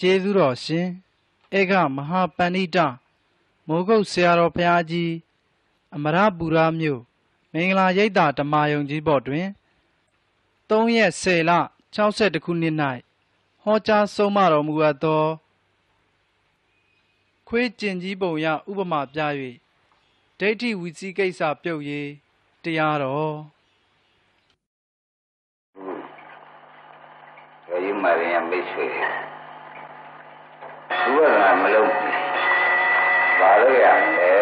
ကျေးဇူးတော်ရှင်ဧကမဟာပဏိတမိုးကုတ်ဆရာတော်ဘုရားကြီးအမရပူရမြို့မင်္ဂလာရိပ်သာဓမ္မာယုံကြီးဘော်တွင်3ရက်10လ62ခုနှစ်၌ဟောကြားဆုံးမတော်မူအပ်သောခွေးကျင်ကြီးပုံရဥပမာပြ၍ဒိဋ္ဌိဝီစီကိစ္စပြုတ်ရေးတရားတော်ယောဂီမာရင်မိတ်ဆွေ ဝိပဿနာမလုပ်ဘူးဘာလို့ရမလဲ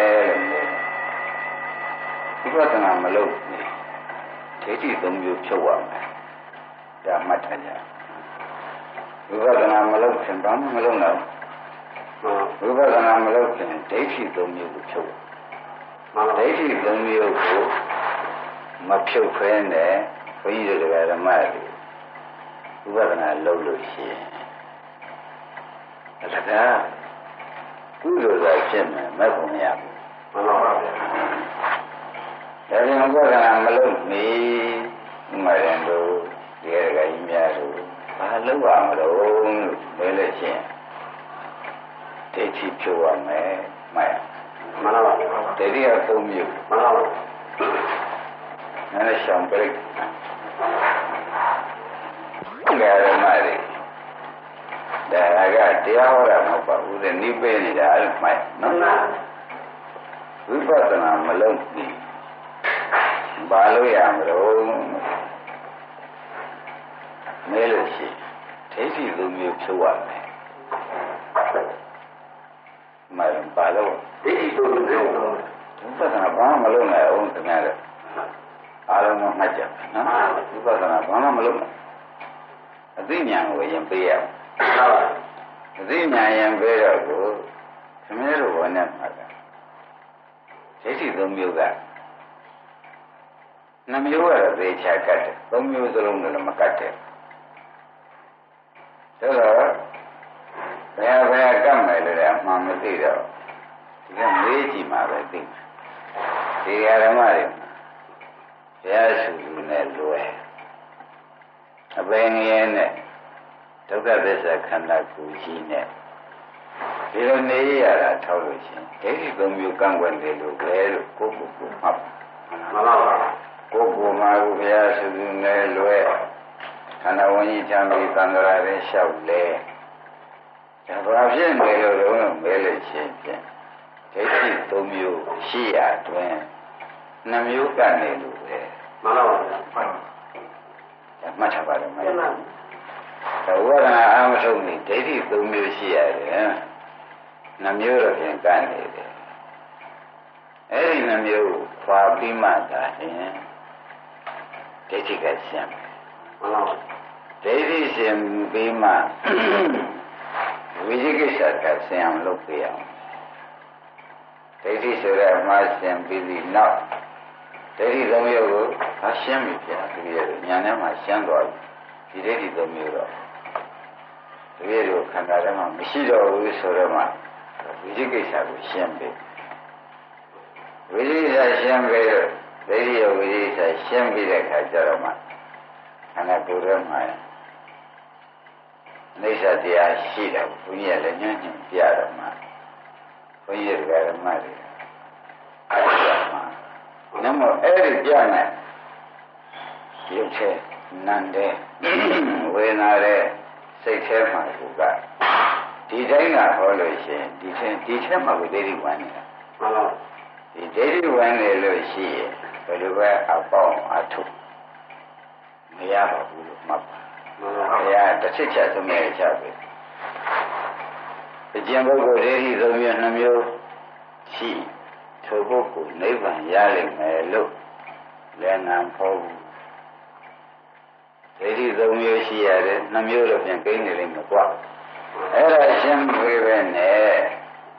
လို့ဝိပဿနာမလုပ်ဘူးဒိဋ္ဌိသုံးမျိုးဖြုတ်ရမယ်ဒါမှတ်ထားကြဝိပဿနာမလုပ်ခင်ဘာမှမလုပ်တော့ဝိပဿနာမလုပ်ခင်ဒိဋ္ဌိသုံးမျိုးကိုဖြုတ်ဒိဋ္ဌိသုံးမျိုးကိုမဖြုတ်ဖဲနဲ့ဘုန်းကြီးတို့ဓမ္မတွေဝိပဿနာလုပ်လို့ရှိရင် တကားကုသိုလ်သာဖြစ်မယ်မဲ့ဖို့မရဘူးမှန်ပါပါဗျာဒါပြန်ဘုရားမလုပ်မီဥမာရင်တို့ဒီကကြီးများတို့ဘာလုပ်ရမလို့လဲလို့ချင်းဒိဋ္ဌိဖြိုးရမယ်မှန်မှန်ပါပါဒိဋ္ဌိကသုံးမျိုးမှန်ပါပါနားရှောင်ပြိတ်ကြရမှာလေ ဒါကတရားဟောတာမဟုတ်ပါဘူးတဲ့နိဗ္ဗာန်နေတာအဲ့မှန်နော်ဝိပဿနာမလုပ်ဘူးဘာလို့ရမလို့မဲလို့ရှိဒိဋ္ဌိလိုမျိုးဖြုတ်ရမယ်မရဘာလို့ဒိဋ္ဌိလိုမျိုးဖြုတ်ဝိပဿနာဘာမှမလုပ်နိုင်အောင်ခင်ဗျားတို့အားလုံးမှတ်ကြနော်ဝိပဿနာဘာမှမလုပ်နိုင်အသိဉာဏ်ကိုရင်ပေးရအောင် အသိဉာဏ်ရင်ပေးတော့ကိုခင်ဗျားတို့ဘောနဲ့မှာကဒိဋ္ဌိသုံးမျိုးကနှမျိုးကတော့သေချာကတ်တယ်သုံးမျိုးစလုံးလည်းမကတ်တယ်ဒါတော့ဘယ်ဘယ်ကတ်မယ်လို့လည်းအမှန်မသိတော့ဒီကမေးကြည့်မှပဲသိမှာဒီဓမ္မတွေဘုရားရှိခိုးနဲ့လွယ်အပင်ငယ်နဲ့ ဒုက္ခသစ္စာခန္ဓာကိုယ်ကြီးနဲ့ဒီလိုနေရတာထောက်လို့ရှင်ဒိဋ္ဌိသုံးမျိုးကန့်ကွက်တယ်လို့ပဲလို့ကိုယ့်ကိုယ်ကိုမှတ်မှန်ပါပါကိုယ်ကိုယ်မှာဘုရားရှိခိုးနဲ့လွယ်ခန္ဓာဝင်ကြီးချမ်းပြီးသံဃာရဲလျှောက်လဲဒါဘာဖြစ်နေလို့လုံးမဲလို့ရှင်ဖြင့်ဒိဋ္ဌိသုံးမျိုးရှိရတွင်နှမျိုးကနေလို့ပဲမှန်ပါပါမှန်ပါမှတ်ထားပါတယ်မှန်ပါသ ဝရဏအာမထုတ်နေဒိဋ္ဌိသုံးမျိုးရှိရတယ်နှမျိုးတော့ပြန်ကန့်နေတယ်အဲ့ဒီနှမျိုးခွာပြီးမှသာရင်ဒိဋ္ဌိကရှင်းမယ်မှန်ပါဒိဋ္ဌိရှင်းပြီးမှဝိသိကိစ္စကရှင်းအောင်လုပ်ပြအောင်ဒိဋ္ဌိဆိုတဲ့အမှားရှင်းပြီးပြီးနောက်ဒိဋ္ဌိသုံးမျိုးကိုအရှင်းပြီပြန်ပြီးရညာထဲမှာရှင်းသွားပြီဒီဒိဋ္ဌိသုံးမျိုးတော့ တကယ်လို့ခန္ဓာထဲမှာမရှိတော့ဘူးဆိုတော့မှဝိသိကိစ္စကိုရှင်းပြီဝိသိကိစ္စရှင်းပြီတော့ဒိဋ္ဌိရဝိသိကိစ္စရှင်းပြီးတဲ့အခါကျတော့မှခန္ဓာကိုယ်ထဲမှာအိဋ္ဌတရားရှိတယ်ဘုန်းကြီးကလည်းညွှန်ညွှန်ပြတော့မှဘုန်းကြီးကဓမ္မတွေအဲ့ဒါမှနမောအဲ့ဒီပြမယ်ရုပ်ချက်နံတဲ့ဝေဒနာတဲ့ စိတ်ထဲမှာကိုကဒီတိုင်းကဟောလို့ရှိရင်ဒီထဲဒီထဲမှာကိုဒိဋ္ဌိဝင်နေတာမှန်ပါဒီဒိဋ္ဌိဝင်နေလို့ရှိရင်ဘယ်လိုပဲအပေါင်းအထုမရပါဘူးလို့မှတ်ပါဘုရားတစ်ချက်ချက်သုံးရချပဲအကျင့်ပုဂ္ဂိုလ်ဒိဋ္ဌိသုံးမျိုးနှမျိုးရှိထိုပုဂ္ဂိုလ်နိဗ္ဗာန်ရလိမ့်မယ်လို့လည်းငံဖို့ ဒိဋ္ဌိသုံးမျိုးရှိရတယ်နှမျိုးတော့ပြန်ကိန်းနေလိမ့်မယ်ကွာအဲ့ဒါရှင်းပြပဲနဲ့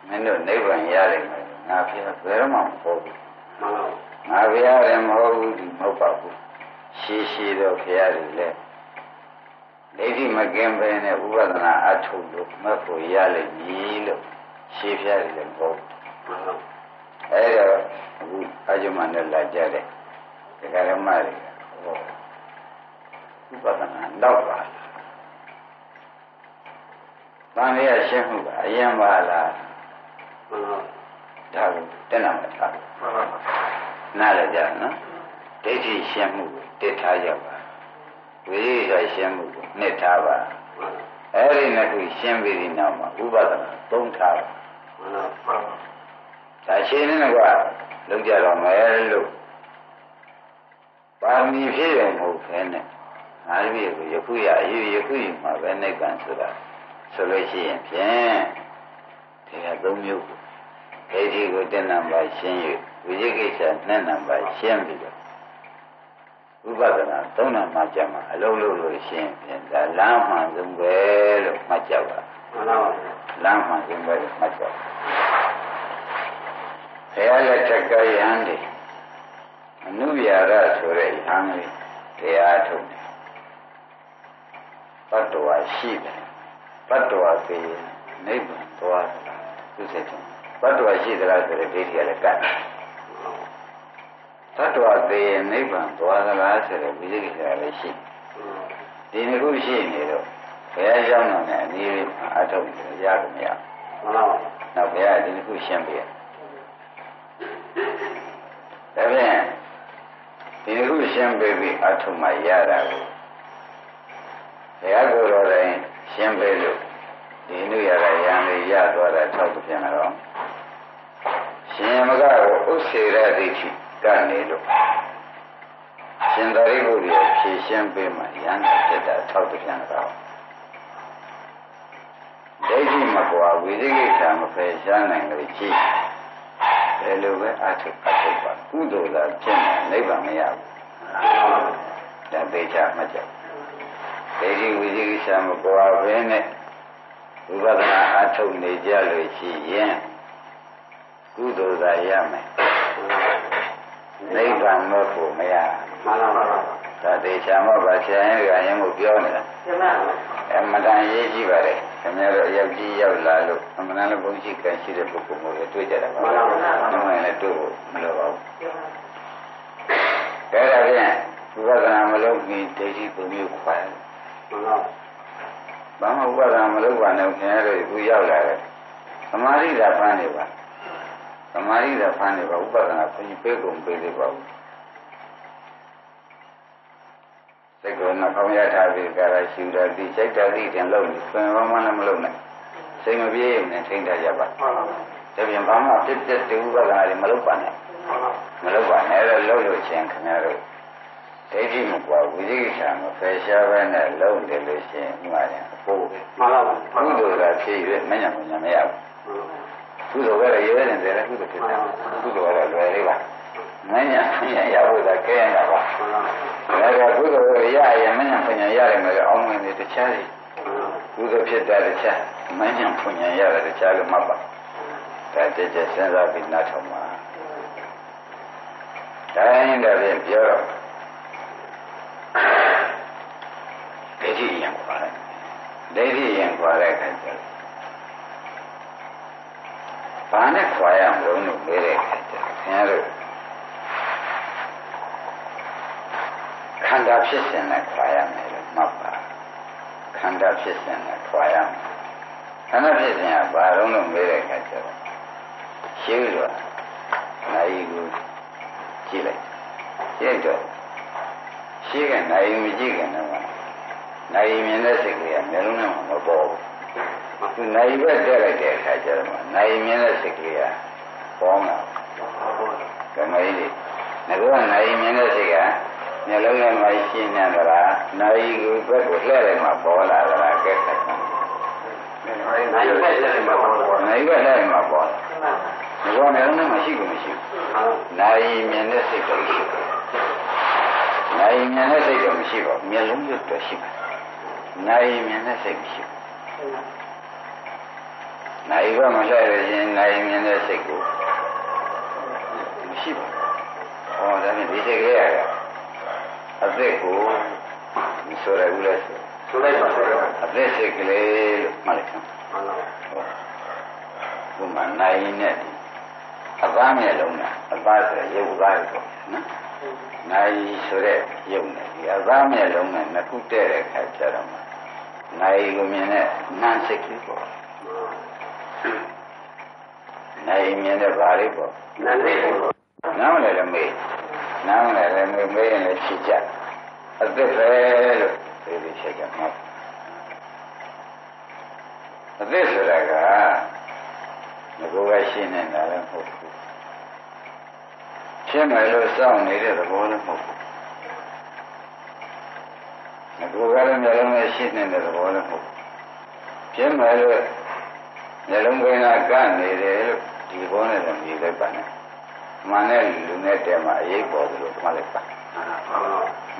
မင်းတို့နိဗ္ဗာန်ရလိမ့်မယ်ငါဖျားဘယ်တော့မှမဟုတ်ဘူးငါဖျားလည်းမဟုတ်ဘူးဒီမဟုတ်ပါဘူးရှည်ရှည်တော့ဖျားတယ်လေဒိဋ္ဌိမကင်းပဲနဲ့ဥပဒနာအထုလို့မဖို့ရလိမ့်မည်လို့ရှင်းပြရတယ်လည်းမဟုတ်ဘူးအဲ့တော့အခုအကြမနဲ့လာကြတဲ့ဒကာရမတွေဟော ဥပဒနာတော့ပါတန်ရရှင်းမှုကအရင်ပါလားဒါကိုတက်နာမှာထားနားလည်ကြနော်ဒိဋ္ဌိရှင်းမှုကိုတစ်ထားကြပါဝိရိယရှင်းမှုကိုနှစ်ထားပါအဲ့ဒီနှစ်ခုရှင်းပြီးဒီနောက်မှာဥပဒနာသုံးထားပါဒါရှင်းနေကွာလုံးကြတော့မယ်လို့ပါမီဖြစ်ရင်မဟုတ်ခဲနဲ့ ငါတို့ကိုယခုရအယူယခုယူမှာပဲနိဗ္ဗာန်ဆိုတာဆိုလို့ရှိရင်ဖြင့်ဒီကသုံးမျိုးဒိဋ္ဌိကိုတဏ္ဍပါရှင်း၍ဝိဇိကိစ္စနှစ်နံပါတ်ရှင်းပြီးတော့ဥပဒနာသုံးနံပါတ်ကြမှာအလုံးလုံးလို့ရှင်းဖြင့်ဒါလမ်းမှန်ဆုံးပဲလို့မှတ်ကြပါမှန်ပါပါလမ်းမှန်ဆုံးပဲလို့မှတ်ကြပါဘုရားလက်ထက်ကယဟန်ဒီအနုဗျာရဆိုတဲ့ယဟန်လေးတရားထုတ်တယ် ဘတ်တော်ရှိတယ်ဘတ်တော်ကေနိဗ္ဗာန်သွားတယ်သူစိတ်တယ်ဘတ်တော်ရှိသလားဆိုတဲ့ဒိဋ္ဌိကလည်းကတ်တယ်သတ္တဝါသေးရင်နိဗ္ဗာန်သွားသလားဆိုတဲ့ဝိသိကိစ္စလည်းရှိဒီနှစ်ခုရှိနေတော့ဘုရားကြောင်းတော်နဲ့အနည်းလေးအထုတ်ရကြမရမှန်ပါပါနောက်ဘုရားဒီနှစ်ခုရှင်းပြဒါဖြင့်ဒီနှစ်ခုရှင်းပြပြီးအထုတ်မှရတာကို ဘုရားကိုယ်တော်တိုင်ရှင်းပြလို့ဒီနုရတာရံလေးရသွားတာ၆ခုပြန်တော့ရှင်မကကိုဥစ္စေရဒိဋ္ဌိကနေလို့ရှင်သာရိပုတ္တရာဖြည့်ရှင်းပေးမှရန်ဖြစ်တာထောက်ပြန်တော့ဒိဋ္ဌိမကွာဝိသိကိစ္စမဖယ်ရှားနိုင်လို့ကြည့်ဘယ်လိုပဲအထုအထုပါကုသိုလ်သာဖြစ်နေနိဗ္ဗာန်မရဘူးဒါသိချမှတ်ကြ ဒိဋ္ဌိဝိသိကိစ္စမကွာဘဲနဲ့ဝိပဿနာအထုနေကြလို့ရှိရင်ကုသိုလ်သာရမယ်နိဗ္ဗာန်မဖို့မရမှန်ပါပါဒါတေချာမပါဆရာရင်ကရင်ကိုပြောနေတာအမှန်တန်ရေးကြည့်ပါလေခင်ဗျားတို့အယောက်ကြီးရောက်လာလို့အမှန်တန်လည်းဘုန်းကြီးကံရှိတဲ့ပုဂ္ဂိုလ်မျိုးတွေတွေ့ကြတာပါမှန်ပါပါနှမလည်းတွေ့ဖို့မလိုပါဘူးဒါကြဖြင့်ဝိပဿနာမလုပ်ခင်ဒိဋ္ဌိပုံမျိုးခွာတယ်မှန်ပါ ဘာမှဝိပဿနာမလုပ်ပါနဲ့ခင်ဗျားတို့အခုရောက်လာတယ်သမာဓိသာဖမ်းနေပါသမာဓိသာဖမ်းနေပါဥပဒနာဘုန်းကြီးပြေကုန်ပေးသေးပါဘူးစိတ်ကိုနှောင်းရထားပြီးကြရရှိတာဒီစိတ်တတိတင်လုံးနေဆွေဘာမှလည်းမလုံးနဲ့စိတ်မပြေရင်လည်းထိန်းထားကြပါဒါပြန်ဘာမှဖြစ်တဲ့တူဥပဒနာတွေမလုပ်ပါနဲ့မလုပ်ပါနဲ့လို့လုပ်လို့ချင်းခင်ဗျားတို့ ဒိဋ္ဌိမကွာဝိသိကိစ္စမဖယ်ရှားပဲနဲ့လုံးတယ်လို့ရှိရင်ဒီမှာလည်းအဖို့ပဲမှန်ပါပါကုသိုလ်ကဖြစ်၍မညံ့မညံ့မရဘူးကုသိုလ်ကလည်းရဲနေတယ်ကုသိုလ်ဖြစ်တယ်ကုသိုလ်ကလည်းလွယ်လေးပါမညံ့မညံ့ရဖို့ကကဲရတာပါဒါကကုသိုလ်ရရင်မညံ့မညံ့ရတယ်မယ်အောင်းဝင်နေတခြားကြီးကုသိုလ်ဖြစ်တဲ့တခြားမညံ့ဖွညာရတယ်တခြားလို့မှတ်ပါဒါတည်းကျစဉ်းစားပြီးနားထောင်ပါတိုင်းတည်းပြောတော့ ဒိဋ္ဌိရင်ခွာတယ်ဒိဋ္ဌိရင်ခွာတဲ့အခါကျတော့ဘာနဲ့ခွာရမလို့လို့ပြောတဲ့အခါကျတော့ခင်ဗျားတို့ခန္ဓာဖြစ်စဉ်နဲ့ခွာရမယ်လို့မှတ်ပါခန္ဓာဖြစ်စဉ်နဲ့ခွာရမယ်ခန္ဓာဖြစ်စဉ်ကဘာလုံးလို့မေးတဲ့အခါကျတော့ရှင်းလို့နိုင်ကိုကြည့်လိုက်ကြည့်တော့ ရှင်းကနိုင်မကြည့်ခင်တော့နိုင်မြင်တဲ့စိတ်ကလေးကမျိုးလုံးနဲ့မပေါ်ဘူးသူနိုင်ပဲတက်လိုက်တဲ့အခါကျတော့နိုင်မြင်တဲ့စိတ်ကလေးကပေါ်မှာကမကြီးလေငါကနိုင်မြင်တဲ့စိတ်ကမျိုးလုံးနဲ့မှရှင်းနေသလားနိုင်ကိုဘက်ကိုလှည့်လိုက်မှပေါ်လာသလားကဲခက်တာနိုင်ပဲလှည့်မှပေါ်လာနိုင်ပဲလှည့်မှပေါ်လာငါကမျိုးလုံးနဲ့မှရှိကိုမရှိဘူးနိုင်မြင်တဲ့စိတ်ကလေးရှိတယ် နိုင်မြင်တဲ့စိတ်တော့မရှိပါဘူးမျိုးလုံးရွတ်တော့ရှိပါတယ်နိုင်မြင်တဲ့စိတ်မရှိဘူးနိုင်ဘမလှည့်ရရင်နိုင်မြင်တဲ့စိတ်ကိုမရှိပါဘူးဟောဒါဖြင့်ဒီစိတ်ကလေးကအသက်ကိုမဆိုရဘူးလေဆိုလိုက်ပါအသက်စိတ်ကလေးလို့မှတ်လိုက်မှန်ပါဘုမနိုင်နဲ့အပားမျက်လုံးနဲ့အပားဆိုရုပ်သားကိုနော် နိုင်ဆိုတဲ့ရုပ်နဲ့ဒီအပားမျက်လုံးနဲ့နှစ်ခုတည့်တဲ့ခါကျတော့နိုင်ကိုမြင်တဲ့နာမ်စိတ်ကလေးပေါ့နိုင်မြင်တဲ့ဘာလေးပေါ့နာနေကိုနားမလဲလည်းမေးနားမလဲလည်းမေးမေးရင်လည်းချစ်ကြအသက်ပဲလို့ဒီလိုချစ်ကြမှာအသက်ဆိုတာကငါကရှင်းနေတာလည်းမဟုတ်ဘူး ရှင်းမယ်လို့စောင့်နေတဲ့သဘောလည်းမဟုတ်ဘူးငါကလည်းမျိုးလုံးနဲ့ရှင်းနေတဲ့သဘောလည်းမဟုတ်ဘူးရှင်းမယ်လို့မျိုးလုံးကကန့်နေတယ်လို့ဒီဘောနဲ့လည်းမြည်လိုက်ပါနဲ့မှန်တဲ့လူနဲ့တဲမှာအရေးပေါ်တယ်လို့မှတ်လိုက်ပါ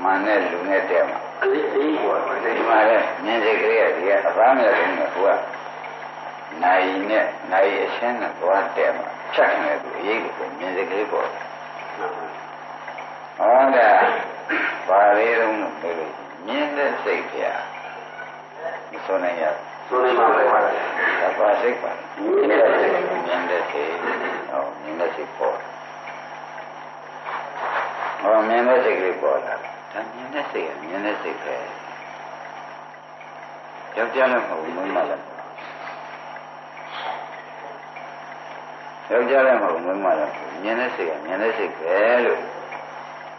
မှန်တဲ့လူနဲ့တဲမှာအလေးအလေးပေါ်တယ်ဒီမှာလည်းမြင်စိတ်ကလေးကဒီကအပန်းမြတ်လုံးနဲ့ဟိုကနိုင်နဲ့နိုင်အရှင်းနဲ့သွားတဲမှာချက်နေသူအရေးကိုမြင်စိတ်ကလေးပေါ်တယ် ဟောဒါဘာလေးတုံးလို့ပြောလို့မြင်တဲ့စိတ်ပြမဆိုနိုင်ရဆိုနေမှာပဲဒါပါစိတ်ပါမြင်တဲ့စိတ်မြင်တဲ့စိတ်ဟောမြင်တဲ့စိတ်ပေါ်ဟောမြင်တဲ့စိတ်ကလေးပေါ်လာဒါမြင်တဲ့စိတ်ကမြင်တဲ့စိတ်ပဲယောက်ျားလည်းမဟုတ်ဘူးမိန်းမလည်းမဟုတ်ဘူးယောက်ျားလည်းမဟုတ်ဘူးမိန်းမလည်းမဟုတ်ဘူးမြင်တဲ့စိတ်ကမြင်တဲ့စိတ်ပဲလို့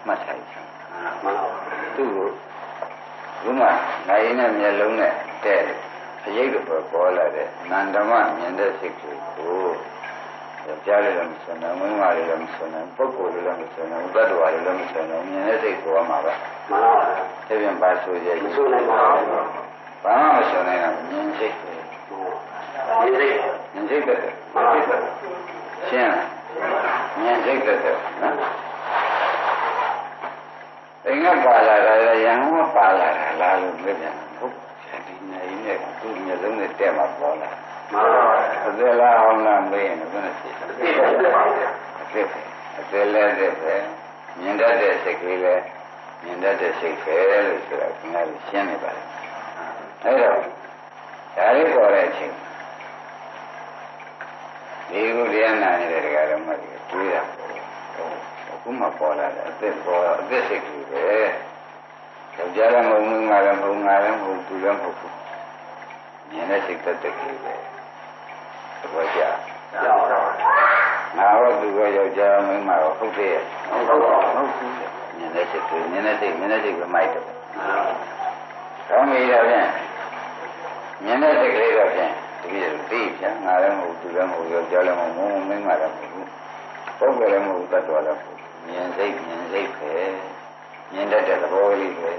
မှတ်ထားရအောင်မှန်ပါသူ့ကိုဘုမနိုင်နဲ့မျက်လုံးနဲ့တဲ့အရေးကပေါ်လာတဲ့နန္ဒမမြင်တဲ့စိတ်ကိုကြားရလည်းမစွမ်းနိုင်မိန်းမလည်းမစွမ်းနိုင်ပုဂ္ဂိုလ်လည်းမစွမ်းနိုင်ဘတ်တော်လည်းမစွမ်းနိုင်မြင်တဲ့စိတ်ပေါ်မှာပါမှန်ပါတပြန်ပါဆိုရည်ဆိုနေမှာဘာမှမစွမ်းနိုင်တော့မြင်စိတ်ပဲဒီလေးမြင်စိတ်ပဲမှန်ပါရှင်းလားမြင်စိတ်ပဲနော် အင်္ဂပါလာတာရံမပါလာတာလားလို့ပြောပြန်ဟုတ်ဒီနေနဲ့သူ့မျက်လုံးနဲ့တက်မှာပေါ်လာမှန်ပါအသက်လားဟောင်းလားမေးရင်ဘယ်နဲ့ဖြစ်ဒီလေးပါဗျာအသက်အသက်လည်းတဲ့ပဲမြင်တတ်တဲ့စိတ်ကလေးလည်းမြင်တတ်တဲ့စိတ်ပဲလို့ဆိုတာခင်ဗျားရှင်းနေပါလားအဲ့တော့ဒါလေးပေါ်တဲ့အချိန်ဒီကုတရားနာနေတဲ့တရားတော်မှတွေးတာအ ခုမှပေါ်လာတယ်အသက်ပေါ်အသက်စိတ်ကလေးပဲယောက်ျားလည်းမဟုတ်ဘူးငါလည်းမဟုတ်ငါလည်းမဟုတ်သူလည်းမဟုတ်ဘူးမြင်တဲ့စိတ်သက်သက်ကလေးပဲသဘောကျကြောက်တော့ငါတော့သူကယောက်ျားမင်းမတော့ဟုတ်တယ်ဟုတ်ပါဘူးဟုတ်ဘူးမြင်တဲ့စိတ်ကမြင်တဲ့စိတ်မြင်တဲ့စိတ်ကမိုက်တယ်မှန်ပါကောင်းပြီတော့ဖြင့်မြင်တဲ့စိတ်ကလေးတော့ဖြင့်တကယ်သိပြန်ငါလည်းမဟုတ်သူလည်းမဟုတ်ယောက်ျားလည်းမဟုတ်မင်းမလည်းမဟုတ်ပုဂ္ဂိုလ်လည်းမဟုတ်တတ်တော်လည်းမဟုတ် မြင်စိတ်မြင်စိတ်ပဲမြင်တတ်တဲ့သဘောလေးပဲ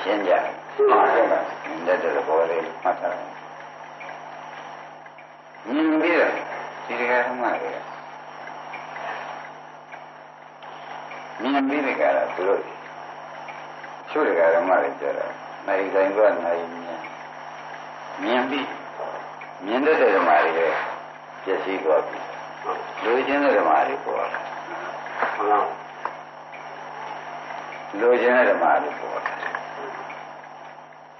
ရှင်းကြရှင်းပါပြီမြင်တတ်တဲ့သဘောလေးမှတ်ထားတယ်မြင်ပြီးတော့ဒီကရမှလည်းမြင်ပြီးတဲ့ကရသူတို့ချို့တဲ့ကရမှလည်းကြတော့နိုင်တိုင်းကနိုင်မြင်မြင်ပြီးမြင်တဲ့ဓမ္မတွေပဲပြည့်စည်သွားပြီလူချင်းတဲ့ဓမ္မတွေပေါ်လာမှန်ပါ လူချင်းတဲ့ဓမ္မတွေပေါ်လာ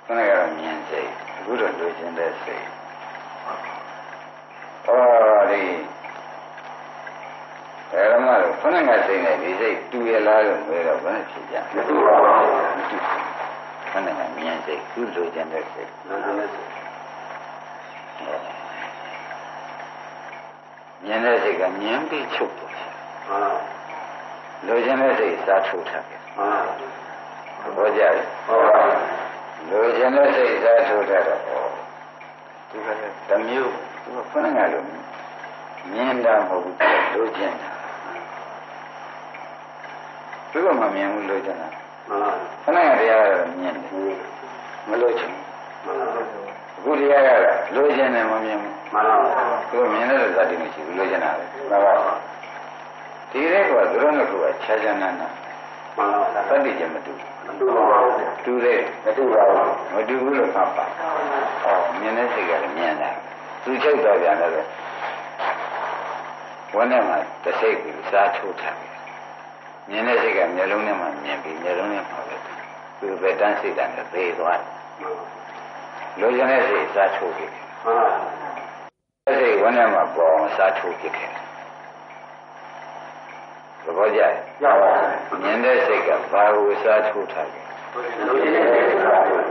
ခဏကတော့မြင်စိတ်အခုတော့လူချင်းတဲ့စိတ်ဟောဒီဓမ္မတို့ခဏကစိတ်နဲ့ဒီစိတ်တူရလားလို့ပြောတော့ဘယ်နဲ့ဖြစ်ကြမတူပါဘူးခဏကမြင်စိတ်သူ့လူချင်းတဲ့စိတ်မှန်ပါလေမြင်တဲ့စိတ်ကမြင်ပြီးချုပ်သွားတယ်မှန်ပါ လူချင်းတဲ့စိတ်စားထုတ်ထားတယ်မှန်ပါဘောကြတယ်ဟုတ်ပါဘူးလူချင်းတဲ့စိတ်စားထုတ်ထားတော့ဟောသူကလည်းတစ်မျိုးသူကခဏကလို့မြင်တာမဟုတ်ဘူးလူချင်းတာသူကမမြင်ဘူးလူချင်းတာမှန်ပါခဏကတရားကတော့မြင်တယ်မလို့ချင်မှန်ပါအခုတရားကတော့လူချင်းတယ်မမြင်ဘူးမှန်ပါသူမြင်တဲ့ဇာတိမရှိဘူးလို့ကျင်တာလေမှန်ပါပါ ဒီတဲ့ကသူတို့ကခြားခြားနာနာမှန်ပါသတ္တိချက်မတူမတူပါဘူးတူတယ်မတူပါဘူးမတူဘူးလို့မှတ်ပါဟောမြင်တဲ့စိတ်ကလည်းမြင်တာသူချုပ်တော့ပြန်တယ်ဝန်းထဲမှာတစ်စိတ်ကိုစားထိုးထားတယ်မြင်တဲ့စိတ်ကမျက်လုံးထဲမှာမြင်ပြီးမျက်လုံးထဲမှာပဲသူပဲတန်းစိတ်တန်းနဲ့သေသွားတယ်လိုချင်တဲ့စိတ်စားထိုးပြီးမှန်ပါစိတ်ဝန်းထဲမှာပေါ်အောင်စားထိုးပြခဲ့တယ် သဘောကျရပါမြင်တဲ့စိတ်ကဘာကိုစားထိုးထားလဲလူကြီးနေပါဘူး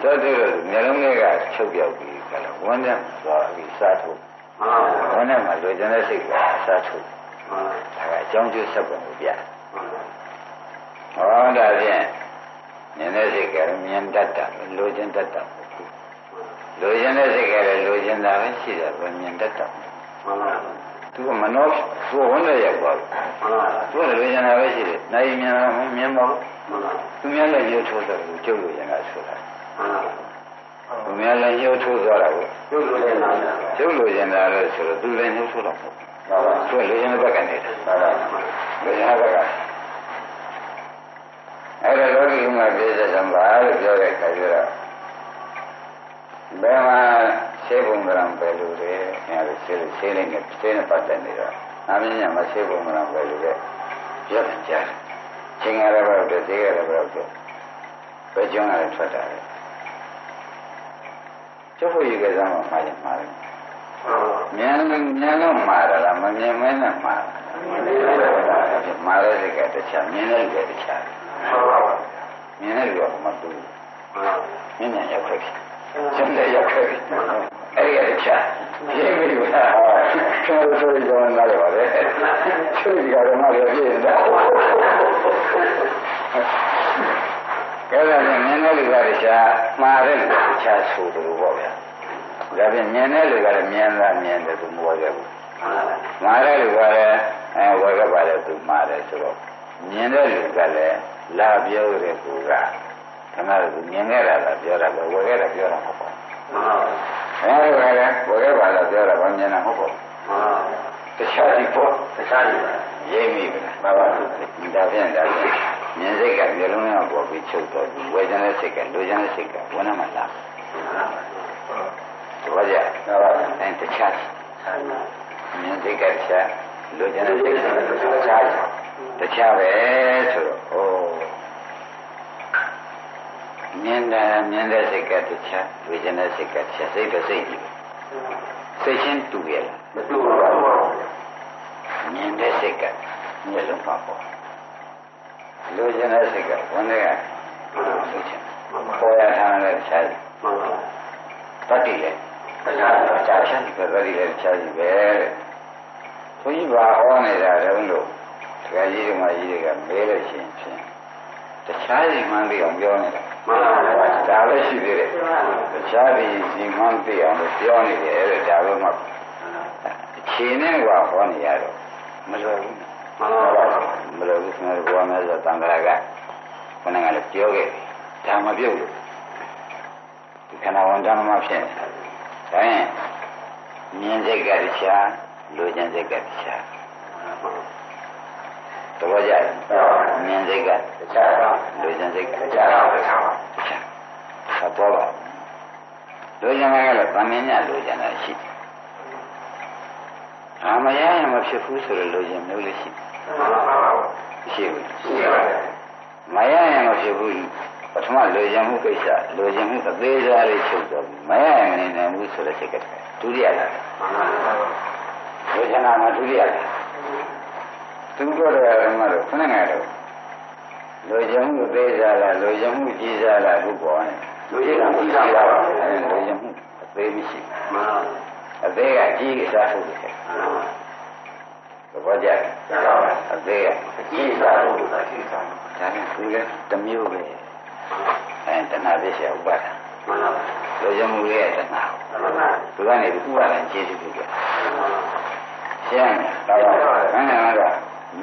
ဟသောတုလို့မျိုးလုံးလေးကချုပ်ပြောက်ပြီးကြလားဝန်းထဲမှာသွားပြီးစားထုတ်မှန်ပါဗျာဝန်းထဲမှာလိုချင်တဲ့စိတ်ကစားထုတ်မှန်ပါဒါကအကြောင်းကျိုးဆက်ပုံကိုပြမှန်ပါဟောဒါဖြင့်ဉာဏ်နဲ့စိတ်ကမြင်တတ်တာလိုချင်တတ်တာလိုချင်တဲ့စိတ်ကလည်းလိုချင်တာပဲရှိတယ်ပဲမြင်တတ်တာမှန်ပါ သူကမနှောသူကဝန်းထဲရောက်သွားပြီမှန်ပါသူကလိုချင်တာပဲရှိတယ်နိုင်မြင်တာမြင်ပါဘူးမှန်ပါသူများလည်းရုပ်ထိုးတယ်ကိုကျုပ်လိုချင်တာဆိုတာမှန်ပါသူများလည်းရုပ်ထိုးသွားတာကိုကျုပ်လိုချင်တာဗျာကျုပ်လိုချင်တာလို့ဆိုတော့သူလည်းရုပ်ထိုးတော့မဟုတ်မှန်ပါဘူးသူကလိုချင်တဲ့ဘက်ကနေတယ်မှန်ပါလိုချင်တဲ့ဘက်ကအဲ့ဒါလောကီမှာပြည့်စုံသံပါလို့ပြောတဲ့အခါကျတော့ဘယ်မှာ ဆေးပုံကံပဲလို့လေအဲဒီဆေးလေးဆေးလေးနဲ့ဆေးနဲ့ပတ်သက်နေတော့အမင်းညမှာဆေးပုံကံပဲလို့လေပြောတယ်ကြားတယ်ချင်းရတဲ့ဘက်တော့ဈေးရတဲ့ဘက်တော့ပဲကျွန်းရတယ်ထွက်တာလေကျုပ်ဖို့ရကစားမှမှားရင်မှားတယ်မြင်မြင်လို့မှားတာလားမမြင်မဲနဲ့မှားတာမှားတဲ့စိတ်ကတခြားမြင်တဲ့လူကတခြားမြင်တဲ့လူကမတူဘူးမြင်မြင်ရောက်ခဲ့တယ်ကျန်တဲ့ရောက်ခဲ့တယ် အဲ့ဒီကတခြားဒီမိကဆောဆိုးကြောင်းလာတယ်ပါလေသူဒီကတော့မှလည်းပြည့်နေတာအဲ့ဒါနဲ့မြင်တဲ့လူကတခြားမှားတဲ့လူကတခြားဆိုတယ်ပေါ့ဗျာဒါပြင်မြင်တဲ့လူကလည်းမြင်တာမြင်တယ်သူမဝဲခဲ့ဘူးမှားတဲ့လူကလည်းအဲဝဲခဲ့ပါလေသူမှားတယ်ဆိုတော့မြင်တဲ့လူကလည်းလာပြောတဲ့ကူကခဏကမြင်ခဲ့တာလားပြောတာပဲဝဲခဲ့တာပြောတာမဟုတ်ဘူး အဲဒီကလည်းဝဲခဲ့ပါလားပြောတာဘာမြင်တာမဟုတ်ဘူးတခြားဒီပေါ့တခြားဒီရေးမိပြီလားမှန်ပါဘူးဒါဖြင့်ဒါဖြင့်မြင်စိတ်ကမျိုးလုံးနဲ့ပေါ်ပြီးချုပ်တော့ဒီဝေဒနာစိတ်ကလူကျင်တဲ့စိတ်ကဘယ်နှမလားတော့ကြတော့အဲတခြားမြင်စိတ်ကတခြားလူကျင်တဲ့စိတ်ကတခြားတခြားပဲဆိုတော့ဩ မြင်တယ်မြင်တဲ့စိတ်ကတခြားလူကျင်တဲ့စိတ်ကတခြားစိတ်တစ်စိတ်ကြီးစိတ်ချင်းတူရဲ့လားမတူပါဘူးမြင်တဲ့စိတ်ကမျက်လုံးပါပေါ့လူကျင်တဲ့စိတ်ကဝန်တွေကလူကျင်ပေါ်ရထားတဲ့ခြားမှန်ပါတတ်တည်ရဲ့တခြားခြားချမ်းဒီကတည်းကခြားကြီးပဲတဲ့ဘုန်းကြီးဘာဟောနေတာတုံးလို့တခါကြီးတွေကကြီးတွေကမဲလို့ရှိရင်ဖြင့်တခြားစီမှန်းသိအောင်ပြောနေတာမှန်ပါ ဒါလည်းရှိသေးတယ်တခြားစီစီမှန်းသိအောင်လို့ပြောနေတယ်တဲ့ဒါပဲမှအခြေနဲ့ကဟောနေရတော့မလွယ်ဘူးမှန်ပါမလို့ဘူးခင်ဗျားဘုရားများဆိုတန်ခါကခဏကလည်းပြောခဲ့ပြီဒါမပြုတ်လို့ဒီခန္ဓာဝန်တမ်းမှဖြစ်နေတယ်ဒါရင်မြင်စိတ်ကတရားလူကျင်စိတ်ကတရား တဘောကြမြင်စိတ်ကတရားလူကျင်စိတ်ကတရားတရားသဘောပါလူကျင်ကလည်းဗမင်းညလူကျင်တာရှိအာမရရင်မဖြစ်ဘူးဆိုလို့လူကျင်မျိုးလေးရှိတယ်ရှိဘူးမရရင်မဖြစ်ဘူးပထမလိုချင်မှုကိစ္စလိုချင်မှုအသေးစားလေးချုပ်တော့မရရင်မနေနိုင်ဘူးဆိုတဲ့စိတ်ကတည်းကဒုတိယလားလိုချင်တာမှဒုတိယလား သူတို့တော့ဓမ္မတော့ခဏငါတော့လိုချင်မှုအသေးစားလားလိုချင်မှုကြီးစားလားဘုဘောနဲ့လူကြီးကပြီးသားပါပါအဲလိုချင်မှုအသေးမရှိမှန်ပါအသေးကကြီးကစားထုတ်တယ်သဘောကျအသေးကကြီးစားလို့သာကြီးစားဒါနဲ့သူလည်းတစ်မျိုးပဲအဲတဏှာပြည့်ရဥပါဒမှန်ပါလိုချင်မှုရဲ့တဏှာမှန်ပါသူကနေဥပါဒကျေးဇူးပြုတယ်ရှင်းတယ်ဒါပါဘယ်နဲ့လဲ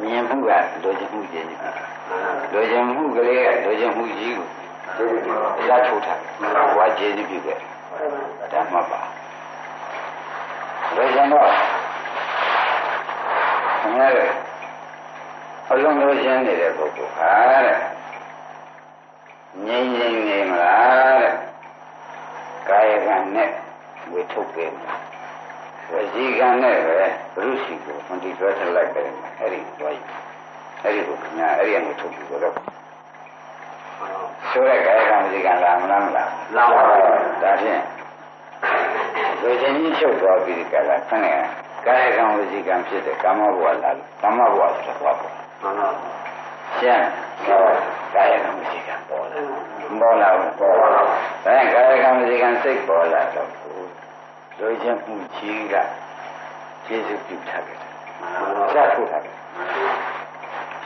မြင်မှုကလိုချင်မှုကျေးဇူးပြုလိုချင်မှုကလေးကလိုချင်မှုကြီးကိုရထုတ်တာဝါကျေးဇူးပြုတယ်ဒါမှပါလိုချင်တော့ခင်ဗျားတို့အလုံးလိုချင်နေတဲ့ပုဂ္ဂိုလ်ဟာတဲ့ငြိမ့်ငြိမ့်နေမလားတဲ့ကာယကံနဲ့ဝေထုတ်ပေးမှာဝစီကံနဲ့ပဲဘု ရုရှိကိုဟွန်ဒီတွဲထလိုက်တယ်အဲ့ဒီတွဲအဲ့ဒီကိုခင်ဗျာအဲ့ဒီကနေထုတ်ပြီးတော့ဆိုတဲ့ကာယကံဝစီကံလာမလားမလားလာပါပါဒါဖြင့်လူချင်းကြီးချုပ်သွားပြီးဒီကလာခနဲ့ကာယကံဝစီကံဖြစ်တဲ့ကာမဘဝလာကာမဘဝဆိုတာဘာပေါ့မှန်ပါရှင်းကာယကံဝစီကံပေါ်တယ်ပေါ်လာဘူးပေါ်လာဒါရင်ကာယကံစီကံစိတ်ပေါ်လာတော့လိုချင်မှုကြီးက ကျေစုပြုထားတယ်စထုတ်ထားတယ်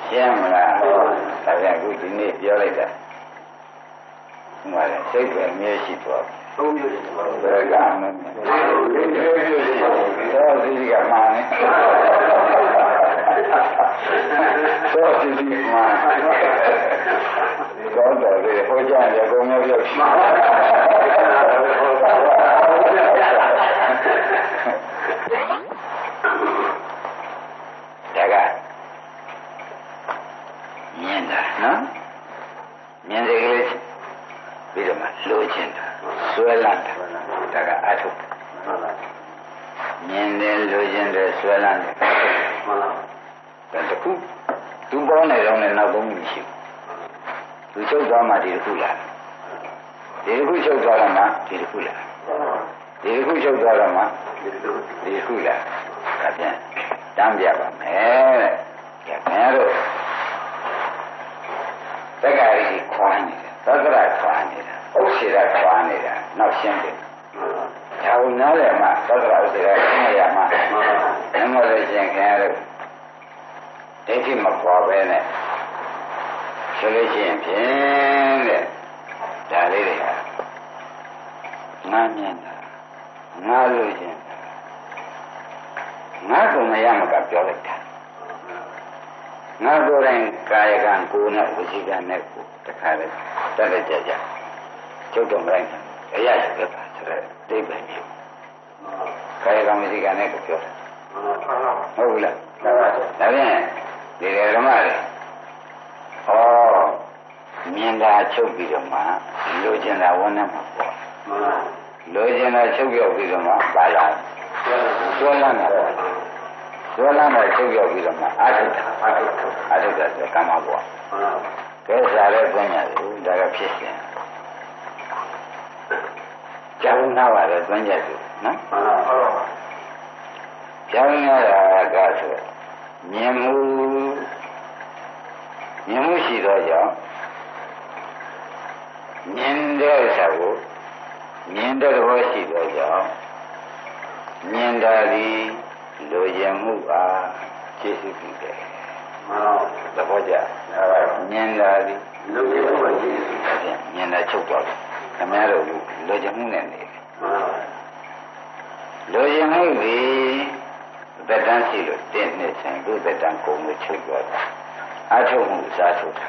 ရှင်းမလားဒါပြန်အခုဒီနေ့ပြောလိုက်တာဟိုမှာစိတ်ပဲမြဲရှိသွားပြီသုံးမျိုးရှိပါဘူးဘယ်ကမှမတော့စီကမှန်တော့စီကမှန်တော့တော့ဒီဟိုကြရအကုန်မျိုးရောက်ရှိဒါကမြင်တာနော်မြင်တယ်ကလေးပြီးတော့မှလိုချင်တာ ဆွဲလန်းတာဒါကအထုမြင်တယ်လိုချင်တယ်ဆွဲလန်းတယ်မှန်လားဒါတခုသူပေါ်နေတော့လည်းနောက်ဆုံးမရှိဘူးသူချုပ်သွားမှဒီတစ်ခုလာဒီတစ်ခုချုပ်သွားတော့မှဒီတစ်ခုလာဒီတစ်ခုချုပ်သွားတော့မှဒီတစ်ခုလာဒါပြန်တမ်းပြပါမယ်တဲ့ခင်ဗျားတို့တက္ကရာကြီးခွာနေတယ်သက္ကရာခွာနေတာဥစ္စေရခွာနေတာ နောက်ရှင်းတယ်။ဒါကိုနားလည်မှသက္ကရာဥစ္စေရရှင်းရမှာ။နမောလို့ရှင်းခင်ဗျားတို့ဒိဋ္ဌိမခွာပဲနဲ့ဆိုလို့ရှိရင်ဖြင့်တဲ့ဒါလေးတွေကငါမြင်တာငါလို့ရှင်းတာငါကမရမကပြောလိုက်တာငါကိုယ်တိုင်ကာယကံကိုယ်နဲ့ဝစီကံနဲ့ကိုတခါလေတက်လက်ကြကြကျုပ်တော်တိုင်း အရာရှိပဲပါဆိုတော့ဒိဗ္ဗံမျိုးကာယကံဝစီကံနဲ့ကိုပြောတာဟုတ်ဘူးလားဒါဖြင့်ဒီဓမ္မတွေဩမြင်တာချုပ်ပြီးတော့မှလိုချင်တာဝန်နဲ့မှာပေါ့လိုချင်တာချုပ်ရောက်ပြီးတော့မှပါလာကျွမ်းလန်းတာကျွမ်းလန်းတာချုပ်ရောက်ပြီးတော့မှအာထုတာအာထုအာထုတာဆိုကမ္မပေါ့ကဲစားတဲ့ပညာတွေဒါကဖြစ်ရှင် ကျောင်းနာပါလေပညာတွေနော်ကျောင်းရတာကဆိုမြင်မှုမြင်မှုရှိသောကြောင့်မြင်တဲ့ဥစ္စာကိုမြင်တဲ့သဘောရှိသောကြောင့်မြင်တာဒီလိုရင်မှုအားခြေစုပြုတယ်သဘောကျမြင်တာဒီမြင်တာချုပ်သွားတယ် ခင်ဗျားတို့လိုချင်မှုနဲ့နေတယ်လိုချင်မှုဒီသက်တမ်းရှိလို့တင့်နှစ်ချင်းသူ့သက်တမ်းကုန်လို့ချုပ်သွားတာအထုတ်မှုစားထုတ်တာ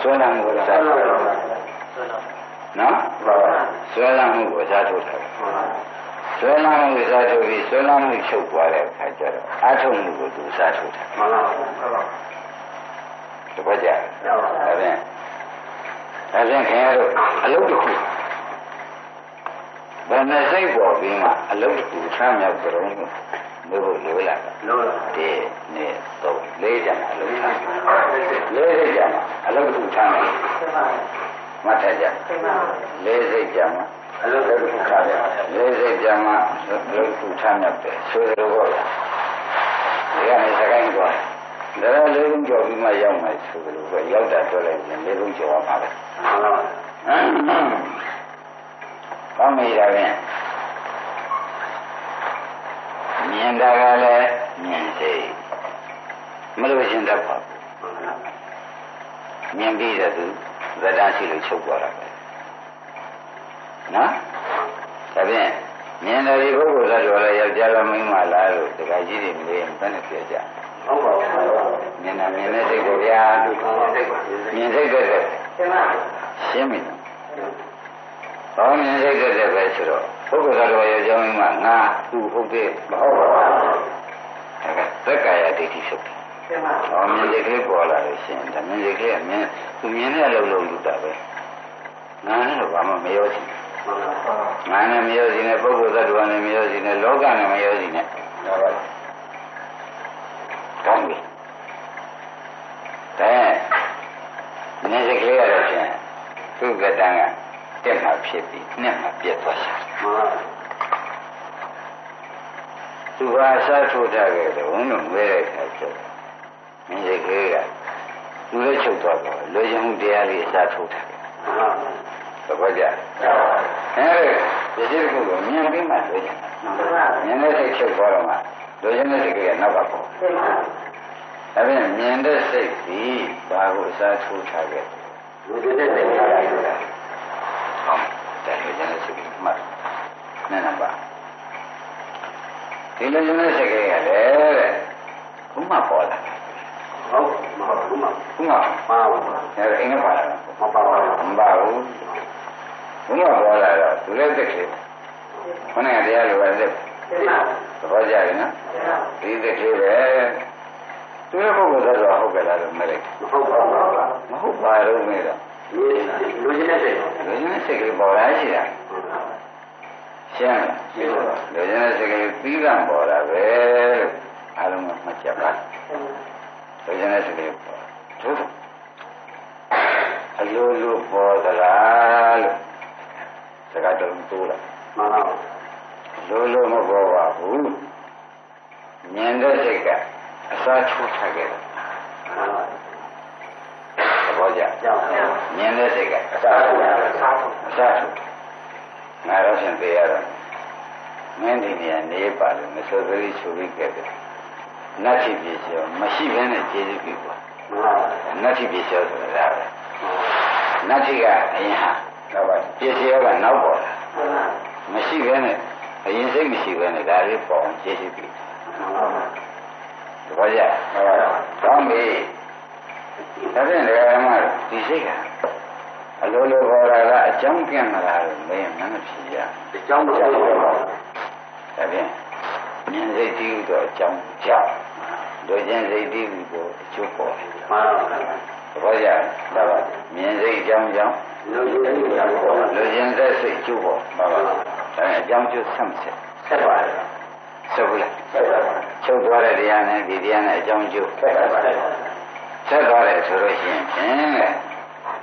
ဆွဲလန်းမှုစားထုတ်တာနော်ဆွဲလန်းမှုကိုစားထုတ်တာဆွဲလန်းမှုစားထုတ်ပြီးဆွဲလန်းမှုချုပ်သွားတဲ့အခါကျတော့အထုတ်မှုကိုသူစားထုတ်တာတပတ်ကြဒါဖြင့် ဒါဖြင့်ခင်ဗျားတို့အလုပ်တစ်ခုဘယ်နဲ့စိတ်ပေါ်ပြီးမှအလုပ်တစ်ခုဆမ်းမြောက်ကြုံလို့လို့လိုလာတာဒီနေ့တော့လေးကြမှာအလုပ်ထားလေးစိတ်ကြမှာအလုပ်တစ်ခုထားမယ်မှတ်ထားကြလေးစိတ်ကြမှာအလုပ်တစ်ခုထားတယ်လေးစိတ်ကြမှာအလုပ်တစ်ခုထားမြောက်တယ်ဆိုလိုတော့ဒီကနေစကိုင်းသွား ဒါလေးလုံးကြော်ပြီးမှရောက်မယ်ဆိုလိုတော့ရောက်တာတော့လည်းလေးလုံးကြော်ပါပဲကောင်းပြီဒါဖြင့်မြင်တာကလည်းမြင်စိတ်မလို့ရှင်းတတ်ပါဘူးမြင်ပြီးတော့သူဗဒ္ဒရှိလို့ချုပ်သွားတာပဲနော်ဒါဖြင့်မြင်တယ်ဒီပုဂ္ဂိုလ်သတ္တဝါလည်းယောက်ျားလားမိန်းမလားလို့တခါကြီးတွေမေးရင်ဘယ်နဲ့ပြောကြ မြင်တာမြင်တဲ့စိတ်ကိုဗျာမြင်စိတ်တဲ့ရှင်းပြီနော်။ဘာမြင်စိတ်တဲ့ပဲဆိုတော့ပုဂ္ဂိုလ်တော်ရဲ့အကြောင်းကငါသူဟုတ်တယ်မဟုတ်ပါဘူး။ဒါကသက္ကာယဒိဋ္ဌိချုပ်တယ်။ဟောမြင်စိတ်ကလေးပေါ်လာလို့ရှိရင်ဒါမြင်စိတ်ကလေးကမြင်သူမြင်တဲ့အလုပ်လုပ်လို့တာပဲ။ငါနဲ့တော့ဘာမှမရောချင်ဘူး။ငါနဲ့မရောချင်တဲ့ပုဂ္ဂိုလ်သတ္တဝါနဲ့မရောချင်တဲ့လောကနဲ့မရောချင်တဲ့ဒါပါ။ကောင်းပြီ။ဒါမြင်စိတ်ကလေးရတော့ရှင် သူ့ကတန်းကတက်မှဖြစ်ပြီးနှစ်မှပြတ်သွားရှာသူဟာစားထိုးထားခဲ့တယ်ဘုန်းတော်မဲတဲ့ခါကျတော့မြင်စိတ်ကလေးကသူလည်းချုပ်သွားတော့လူချင်းမှုတရားလေးအစားထိုးထားတယ်သဘောကျအဲဒီပစ္စည်းတစ်ခုကိုမြင်ပြီးမှတွေ့ကြတာမြင်တဲ့စိတ်ချုပ်သွားတော့မှတွေ့ခြင်းတဲ့စိတ်ကနောက်ကပေါ့ဒါပြန်မြင်တဲ့စိတ်ပြီးဘာကိုအစားထိုးထားခဲ့ လူတွေနဲ့တင်ထားရတယ်ဟောတယ်တွေ့ခြင်းတဲ့စိတ်ကမှတ်နဲ့နပါဒီလိုခြင်းတဲ့စိတ်ကလည်းတဲ့ခုမှပေါ်လာဟုတ်မဟုတ်ဘူးမခုမှပါဘူးအဲအင်းကပါလာမပါဘူးမပါဘူးဘုမပေါ်လာတော့သူလည်းသိတယ်ခொနကတရားလိုပဲသိတင်ပါသဘောကျတယ်နော်ဒီသိတယ်ပဲ သူရဲ့ပုဂ္ဂိုလ်သက်တော်ဟုတ်ကဲ့လားလို့မလိုက်မဟုတ်ပါဘူးမဟုတ်ပါတော့မေးတော့လူချင်းနဲ့တင်လူချင်းစိတ်ကလေးပေါ်လာရှိတာရှင်းလားရှင်းပါလူချင်းစိတ်ကလေးပြီးကံပေါ်လာပဲလို့အားလုံးကမှတ်ချက်ပါလူချင်းစိတ်ကလေးပေါ်တို့အလိုလိုပေါ်သလားလို့စကားတော်တိုးလာမှန်ပါလိုလိုမပေါ်ပါဘူးမြင်တဲ့စိတ်က အစားချိုးထားခဲ့တယ်မှန်ပါသဘောကျကြောက်ရမြင်တဲ့စိတ်ကအစားချိုးထားတယ်အစားချိုးငါတော့ရှင်သေးရတော့မင်းဒီနေရာနေပါလို့မဆိုသေးချိုးပြီးခဲ့တယ်နတ်တိပြေကျော်မရှိဘဲနဲ့ကျေးဇူးပြုပါမှန်ပါနတ်တိပြေကျော်ဆိုတာပဲနတ်တိကအရင်ဟာတော့ပါပြေကျော်ကနောက်ပေါ်လာမှန်ပါမရှိဘဲနဲ့အရင်စိတ်မရှိဘဲနဲ့ဒါလေးပေါ်အောင်ကျေးဇူးပြုမှန်ပါ သဘောကျကောင်းပြီဒါဖြင့်ဒကာမတို့ဒီစိတ်ကအလိုလိုခေါ်တာကအကြောင်းကင်းမလားလို့မင်းမမဖြစ်ရအကြောင်းကြောက်ရပါဒါဖြင့်မြင်စိတ်တည်းဟူသောအကြောင်းကြောင့်ဒုချင်းစိတ်တည်းဟူသောအကျိုးပေါ်တယ်မှန်ပါသဘောကျဒါပါမြင်စိတ်အကြောင်းကြောင့်လူချင်းနဲ့ကြောက်ပါလူချင်းသက်စိတ်အကျိုးပေါ်ပါပါဒါနဲ့အကြောင်းကျိုးဆန့်ဆက်ဆက်ပါတယ် ဆိုဘူးလားဆက်ပါချုပ်သွားတဲ့တရားနဲ့ဒီတရားနဲ့အကြောင်းကျိုးဆက်ပါဆက်ပါဆက်သွားတယ်ဆိုလို့ရှိရင်ဖြင့်လေ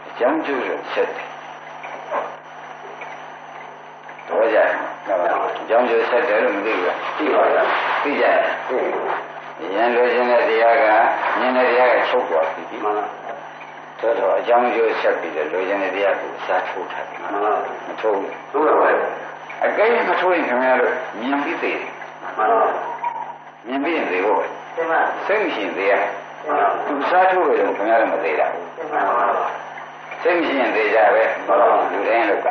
အကြောင်းကျိုးလို့ဆက်တယ်တော့ကြတယ်အကြောင်းကျိုးဆက်တယ်လို့မသိဘူးလားကြည့်ပါလားသိကြတယ်ရန်လိုချင်တဲ့တရားကမြင်တဲ့တရားကချုပ်သွားပြီမှန်ပါတော်တော်အကြောင်းကျိုးဆက်ပြီးတော့လိုချင်တဲ့တရားကိုစားထိုးထားတယ်မှန်ပါမထိုးဘူးဟုတ်ပါဘူးအကဲမထိုးရင်ခင်ဗျားတို့မြင်ပြီးသေးတယ် မှန်ပါမြင်ပြီးရင်သေဖို့ပဲတင်ပါစိတ်မရှိရင်သေရမှန်ပါသူစားထိုးလို့ခင်ဗျားတို့မသေးတာဘူးမှန်ပါစိတ်မရှိရင်သေးကြပဲလူတိုင်းလောက်က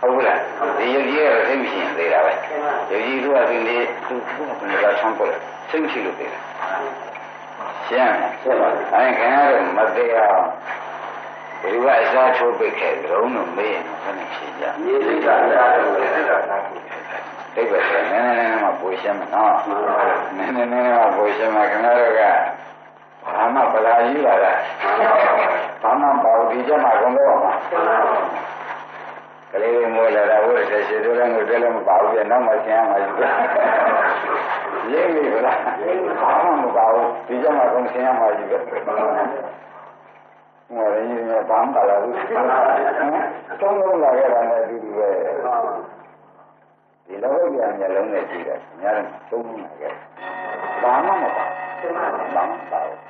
ဟုတ်ဘူးလားဒီယုတ်ကြီးကတော့စိတ်မရှိရင်သေးတာပဲယုတ်ကြီးသူကဒီနေ့သူကဘယ်လိုချမ်းပေါ်လဲစိတ်မရှိလို့သေးတာရှင်းလားဆက်ပါအဲခင်ဗျားတို့မသေးအောင်ဘယ်ကအစားချိုးပိတ်ခဲ့ကြုံလို့မေးရင်ဘယ်နဲ့ဖြေကြမြေစိတ်ကစားတယ်စိတ်က စားတယ်ဒိဗ္ဗေဆိုနည်းနည်းနည်းမှပိုရှင်းမှာနော်နည်းနည်းနည်းမှပိုရှင်းမှာခင်ဗျားတို့ကဘာမှပလာကြီးလာတာဘာမှမပေါ့ဒီကြမှာကုန်တော့မှာကလေးတွေမွေးလာတာဝိရတဲ့ရှိတို့လည်းငိုတယ်လည်းမပါဘူးပြနောက်မှဆင်းရမှာယူတာရင်းပြီလားဘာမှမပါဘူးဒီကြမှာကုန်ဆင်းရမှာယူတယ်ဟောရင်းကြီးများဘာမှမလာဘူးတုံးလုံးလာခဲ့တာနဲ့အတူတူပဲ ဒီလောကကြီးအမျက်လုံးနဲ့ကြည့်တယ်အများကြီးတုံးလုံးလာခဲ့ဘာမှမပါဘာမှမပါဘူး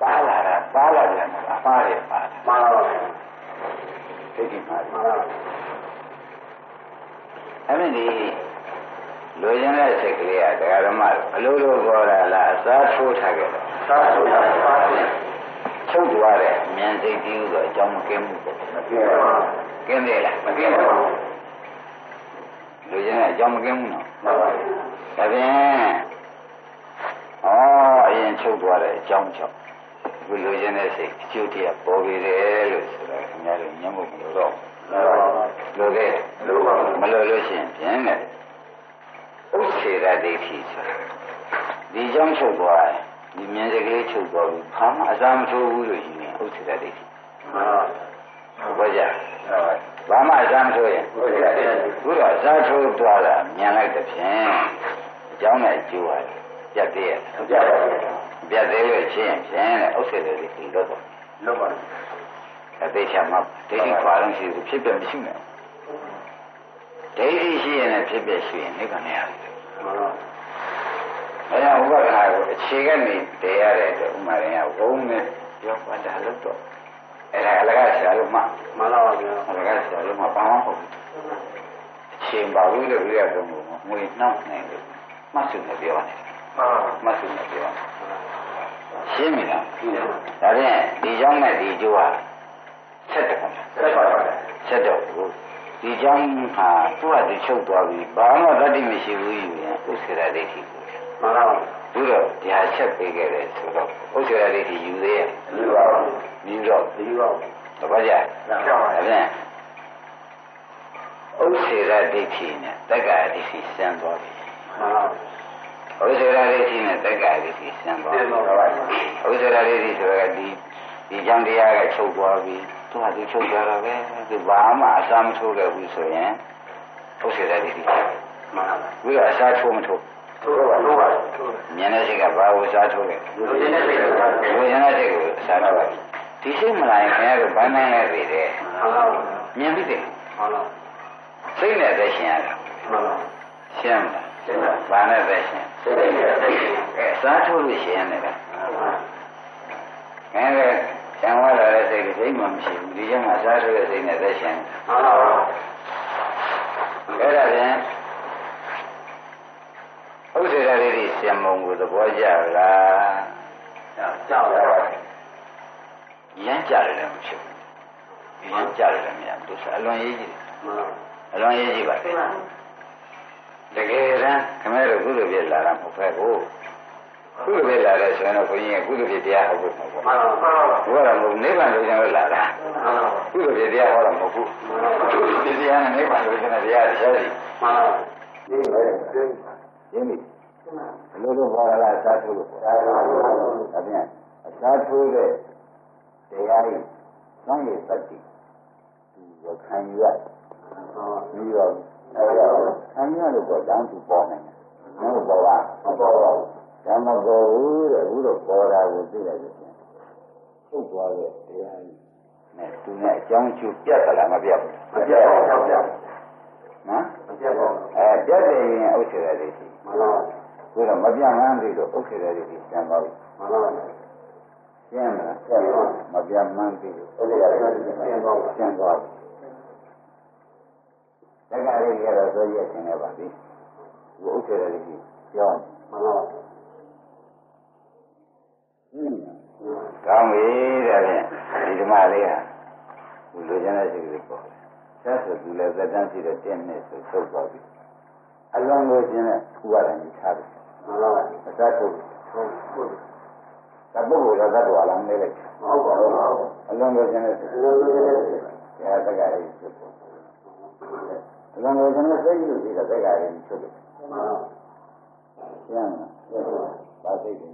ပါလာတာပါလာတယ်မလားပါတယ်ပါမှန်ပါသိကြပါမှန်လားပါအဲ့ဒီဒီလူရင်းတဲ့စိတ်ကလေးကတရားဓမ္မအလိုလိုပေါ်လာလားအစားထိုးထားခဲ့တယ်စားဆိုတာပါပဲချုပ်သွားတယ်မြင်စိတ်တည်းဆိုအကြောင်းမကင်းဘူးပေါ့မပြေပါဘူးကင်းတယ်လားမပြေပါဘူး လူရင်းတဲ့အကြောင်းမကင်းဘူးနော်မှန်ပါဒါဖြင့်ဩအရင်ချုပ်သွားတဲ့အကြောင်းကြောင့်ဒီလူရင်းတဲ့စိတ်အကျိုးတရားပေါ်ပြီလေလို့ဆိုတာခင်ဗျားတို့ညံ့ဖို့မလိုတော့မှန်ပါလိုခဲ့လို့ပါဘူးမလိုလို့ရှိရင်ဖြင့်လေဥစ္စေရဒိဋ္ဌိဆိုတာဒီကြောင့်ချုပ်သွားတယ်ဒီမြင်စကလေးချုပ်သွားပြီဘာမှအစာမထိုးဘူးလို့ရှိရင်ဥစ္စေရဒိဋ္ဌိမှန်ပါ ဘောကြဘာမှအစာမထိုးရင်ဟုတ်ကဲ့ခုတော့ဇာထိုးသွားတာမြင်လိုက်တဲ့ဖြင့်အကြောင်းနဲ့ကျိုးရတယ်ပြတ်သေးရဲ့ဟုတ်ကြပါဘူးပြတ်သေးလို့ချင်းဖြင့်တဲ့ဥစ္စေတည်းဒီတော့တော့လို့ပါအသေးချာမှာဒိဋ္ဌိပါလုံးရှိဘူးဖြစ်ပြမရှိနဲ့ဒိဋ္ဌိရှိရင်လည်းဖြစ်ပြရှိရင်နိဗ္ဗာန်ရတယ်မှန်ပါအဲဒါဥပဒနာကိုအခြေကနေတည်ရတဲ့အတွက်ဥမာရင်ကဝုန်းနဲ့ပြောပါတာလို့တော့ အဲ့ဒါအလကားဆရာလို့မှမှန်ပါပါအလကားဆရာလို့မှဘာမှမဟုတ်ဘူးရှင်ပါဝိလို့ပြရဆုံးလို့ငွေနှောက်နိုင်လို့မှတ်စုနေပြောတယ်မှန်ပါမှတ်စုနေပြောရှင်းပြီလားရှင်းပါဒါဖြင့်ဒီကြောင့်နဲ့ဒီကျိုးဟာဆက်တယ်ဆက်ပါပါဆက်တော့ဘူးဒီကြောင့်ဟာသူ့အတူချုပ်သွားပြီဘာမှတတိမရှိဘူးယူရင်ဥစ္စေရဒိဋ္ဌိမှန်ပါ သူတော့ဒီဟာချက်ပေးခဲ့တယ်ဆိုတော့ဥစ္စေရဒိဋ္ဌိယူသေးရဲ့ဒီပါပါယူတော့ဒီပါတပတ်ကြကြောက်ပါဒါဖြင့်ဥစ္စေရဒိဋ္ဌိနဲ့တက္ကရာဒိဋ္ဌိစံသွားပြီမှန်ပါဥစ္စေရဒိဋ္ဌိနဲ့တက္ကရာဒိဋ္ဌိစံသွားပြီဥစ္စေရဒိဋ္ဌိဆိုတာကဒီဒီကြောင့်တရားကချုပ်သွားပြီသူကသူချုပ်သွားတော့ပဲသူဘာမှအစာမထိုးခဲ့ဘူးဆိုရင်ဥစ္စေရဒိဋ္ဌိမှန်ပါပြီးတော့အစာထိုးမထိုး ထိုးပါထိုးပါထိုးဉာဏ်နဲ့စိတ်ကဘာကိုအစာထိုးလဲလူရင်းတဲ့စိတ်ကမှန်ပါလူဉာဏ်နဲ့စိတ်ကိုအစာထိုးတယ်ဒီစိတ်မလာရင်ခင်ဗျားတို့ဘာနိုင်လဲပြီတဲ့ပါမြင်ပြီးတယ်မှန်ပါစိတ်နဲ့သက်ရှင်ရတာမှန်ပါရှင်းမလားရှင်းပါဘာနဲ့သက်ရှင်စိတ်နဲ့စိတ်အဲစားထိုးလို့ရှင်းနေတယ်မှန်ပါငါလည်းဆံဝလာတဲ့စိတ်ကစိတ်မှမရှိဘူးဒီကျမှစားထိုးတဲ့စိတ်နဲ့သက်ရှင်မှန်ပါအဲ့ဒါပြန် ဥစ္စေရလေးတွေဆံမုံကိုသဘောကျလားကြောက်ပါပါရမ်းကြတယ်လည်းမဖြစ်ဘူးရမ်းကြတယ်လည်းမရဘူးသူစားအလွန်ရေးကြည့်မှန်ပါအလွန်ရေးကြည့်ပါတကယ်တမ်းခမဲတို့ကုသိုလ်ပြလာတာမဟုတ်ပဲကိုကုသိုလ်ပြလာတဲ့ဆိုရင်တော့ဘုန်းကြီးကကုသိုလ်ပြတရားဟောဖို့မဟုတ်ဘူးမှန်ပါမှန်ပါဘုရားကနိဗ္ဗာန်လိုချင်လို့လာတာမှန်ပါကုသိုလ်ပြတရားဟောတာမဟုတ်ဘူးကုသိုလ်ပြတရားနဲ့နိဗ္ဗာန်လိုချင်တဲ့တရားတစ်ချက်စီမှန်ပါဒီပဲဒီ ရင်းပြီဘလို့လို့ဟောရလားသာထုလို့ဟောဒါပြန်အသာထုတဲ့တရားကြီးသောင်းရည်တတ်တိသူခံရပြီးတော့အဲဒါခံရလို့တော့တောင်းသူပေါ်နေတယ်မဟုတ်ပေါ်ပါမပေါ်ပါဘူးဒါမပေါ်ဘူးတဲ့အခုတော့ပေါ်တာကိုသိလိုက်လို့ပြန်ထုတ်သွားတဲ့တရားကြီးနဲ့သူနဲ့အကြောင်းကျပြတ်သလားမပြတ်ဘူးမပြတ်ပါဘူးကြောက်ကြနော်မပြတ်ပါဘူးအဲပြတ်တယ်ရင်ဥစ္စေရလေးရှိမှန်ပါ ဆိုတော့မပြတ်မှန်းပြီလို့ဥစ္စေရလေးရှိကျန်သွားပြီမှန်ပါကျန်မလားကျန်ပါမပြတ်မှန်းပြီလို့ဟုတ်ကဲ့အဲ့ဒါကျန်ပါဘူးကျန်သွားပြီတက္ကရာလေးကတော့ဆိုရက်ရှင်နေပါပြီဒီဥစ္စေရလေးရှိကြောင်းမှန်ပါဟင်းကောင်းပြီတဲ့ဖြင့်ဒီဓမ္မလေးဟာသူလိုချင်တဲ့စိတ်လေးပေါ့ဆက်ဆိုသူလည်းသက်တမ်းရှိတဲ့တင်းနဲ့ဆိုထုတ်သွားပြီ အလုံးလိုချင်တဲ့ထူရတယ်ကြီးထားတယ်မှန်ပါအသက်ထုတ်ဟုတ်ဟုတ်တပုဂ္ဂိုလ်တော့သတ္တဝါလားနေလိုက်ဟုတ်ပါဘူးအလုံးလိုချင်တဲ့စိတ်ဒီလိုလိုလေးဘုရားတက္ကရာကြီးဖြစ်ပေါ်အလုံးလိုချင်တဲ့စိတ်လို့ဒီကတက္ကရာကြီးဖြစ်လို့မှန်ပါကျမ်းပါသိတယ်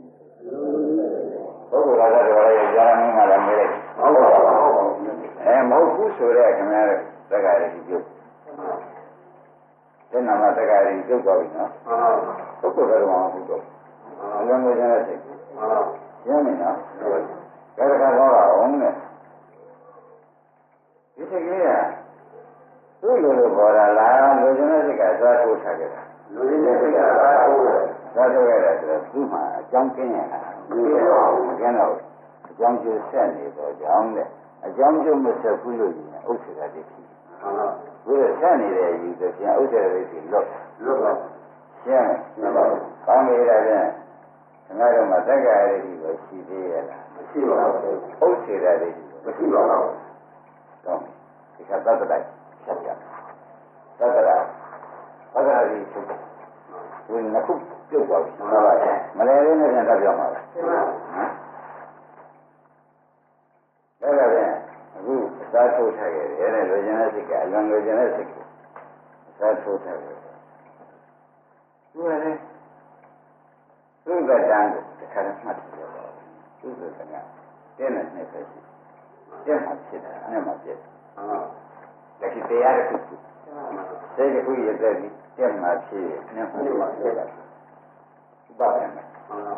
ပုဂ္ဂိုလ်လာတော့လည်းကြာမင်းကလည်းမေးလိုက်ဟုတ်ပါဘူးဟုတ်ပါဘူးအဲမဟုတ်ဘူးဆိုတော့ခင်ဗျားတို့တက္ကရာကြီးပြု တ်တဲ့နာမတက္ကရာကြီးပြုတ်သွားပြီနော်မှန်ပါပုဂ္ဂိုလ်ကတော့မဟုတ်တော့အလုံးလိုချင်တဲ့စိတ်မှန်ပါကျမ်းနေနော်ဘယ်တခါတော့အောင်နဲ့ဒီစိတ်ကြီးကသူ့လိုလိုပေါ်လာလားလိုချင်တဲ့စိတ်ကသွားထိုးထားကြတာလူရင်းတဲ့စိတ်ကအားဟုတ်တယ်သွားထိုးရတာဆိုတော့သူ့မှာအကြောင်းကျင်းရတာမကျင်းတော့အကြောင်းကျဆက်နေတော့ကြောင်းတဲ့အကြောင်းကျမဆက်ဘူးလို့ရင်ဥစ္စေတာတည်းဖြစ်မှန်ပါ ဘုရားဆက်နေတဲ့ယူဆိုပြန်ဥစ္စေတာတည်းဖြစ်လို့လွတ်ပါရှင်းမှန်ပါကောင်းပြီလားဖြင့်ခင်ဗျားတို့မှာတက္ကရာကြီးကိုရှိသေးရလားမရှိပါဘူးဥစ္စေတာတည်းမရှိပါဘူးတော့ဒီကသတ္တတိုက်ဆက်ပြသတ္တရာသတ္တရာကြီးသူဒီနှစ်ခုပြုတ်သွားပြီဟုတ်ပါရဲ့မလဲလေးနဲ့ပြန်တက်ပြောင်းပါလားမှန်ပါ ဒါကြတဲ့အခုအစားထိုးထားခဲ့တယ်တဲ့လိုချင်တဲ့စိတ်ကအ လွန်လိုချင်တဲ့စိတ်ကိုအစားထိုးထားခဲ့တယ်သူကလည်းသူကတန်းကိုတစ်ခါမှတ်တယ်တော့သူကကတင်းနဲ့နှစ်ပဲရှိတင်းမှဖြစ်တာအဲ့မှဖြစ်မှန်ပါတယ်ဒီတရားတစ်ခုစိတ်တစ်ခုရတဲ့ဒီတင်းမှဖြစ်နှစ်မှဖြစ်တာဘာပဲမမှန်ပါ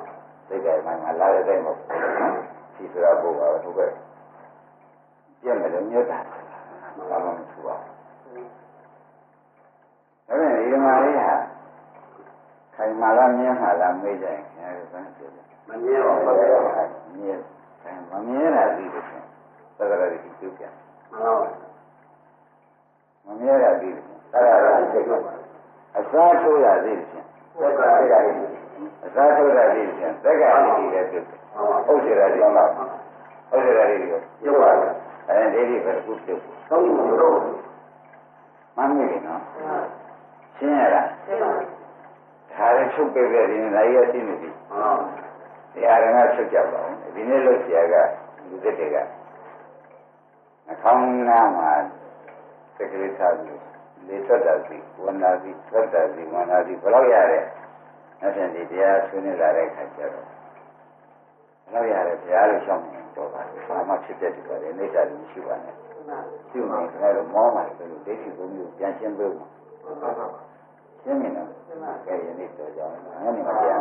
စိတ်ကမှငါလာတဲ့တိုင်းမဟုတ်ဘူးဒီဆိုတာဘုရားသူကပြည့်မယ်လို့ညွှတ်တာ ဘာမှမထူပါဘူးဒါပေမဲ့ဒီမှာလေးဟာခိုင်မာလားမြင်မှာလားမေးကြရင်ခင်ဗျားတို့ဘယ်နဲ့ပြောလဲမမြင်ပါဘူးမြင်ခိုင်မမြင်တာဒီလိုဖြစ်သက္ကရာတိပြုပြန်မှန်ပါပါမမြဲတာသိတယ်အဲ့ဒါလည်းသိပါပါအစားထိုးရသေးတယ်သက်ကသိတာလေးအစားထိုးရသေးတယ်သက္ကရာတိလည်းပြုတယ်မှန်ပါဥစ္စေရာတိမှာဥစ္စေရာတိကိုရုပ်ပါလား အဲဒီဒီပဲခုပြုတ်သုံးခုတော့မှန်ပြီနော်ရှင်းရလားသိပါဒါလည်းချုပ်ပြခဲ့တယ်ဒါကြီးအသိနေပြီမှန်ပါတရားရငါချုပ်ကြပါဦးဒီနေ့လို့ဆရာကလူသစ်တွေကနှာခေါင်းနားမှာတက္ကရာထားပြီးလေထွက်တာစီဝန္နာစီထွက်တာစီဝန္နာစီဘယ်လောက်ရတဲ့အဲ့ဒါဒီတရားဆွေးနွေးလာတဲ့ခါကျတော့ဘယ်လောက်ရတယ်ဘုရားလို့ရှောက်နေ တော့ပါဘာမှဖြစ်တဲ့ဒီကလည်းနေစာလူရှိပါနဲ့ရှိနေတယ်တော့မောမှာဆိုလို့ဒိဋ္ဌိဘုံမျိုးပြန်ရှင်းပေးမှာရှင်းနေတော့ကဲယနေ့တော့ကြောင်းငါနေမှာပြန်